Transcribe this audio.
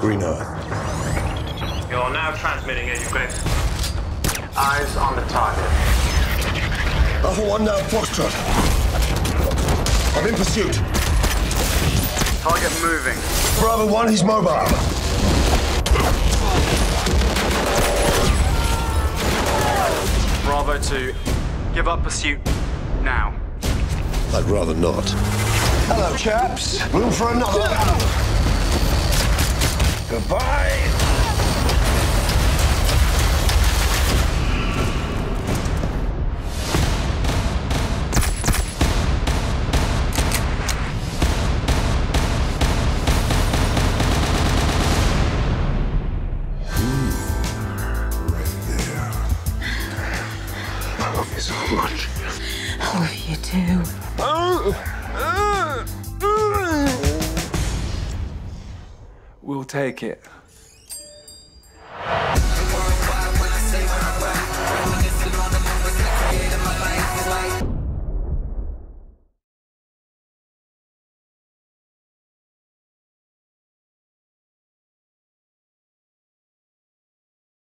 Green Earth. You're now transmitting, Agent Graves. Eyes on the target. Alpha 1 now, Foxtrot. I'm in pursuit. Target moving. Bravo 1, he's mobile. Bravo 2, give up pursuit now. I'd rather not. Hello, chaps. Room for another. Goodbye. Right there. I love you so much. Oh, you do. We'll take it.